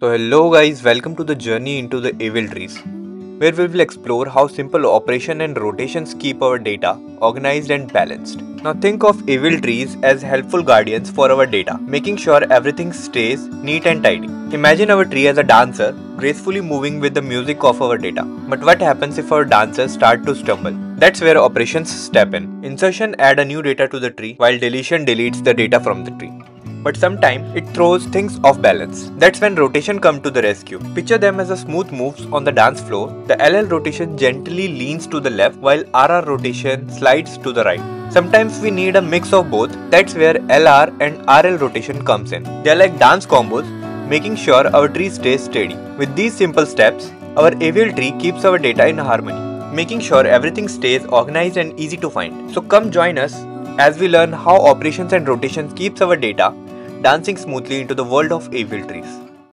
So hello guys, welcome to the journey into the AVL trees, where we will explore how simple operation and rotations keep our data organized and balanced. Now think of AVL trees as helpful guardians for our data, making sure everything stays neat and tidy. Imagine our tree as a dancer, gracefully moving with the music of our data. But what happens if our dancers start to stumble? That's where operations step in. Insertion add a new data to the tree, while deletion deletes the data from the tree but sometimes it throws things off balance. That's when rotation come to the rescue. Picture them as a smooth moves on the dance floor. The LL rotation gently leans to the left while RR rotation slides to the right. Sometimes we need a mix of both. That's where LR and RL rotation comes in. They're like dance combos, making sure our tree stays steady. With these simple steps, our AVL tree keeps our data in harmony, making sure everything stays organized and easy to find. So come join us as we learn how operations and rotations keeps our data dancing smoothly into the world of AVL trees.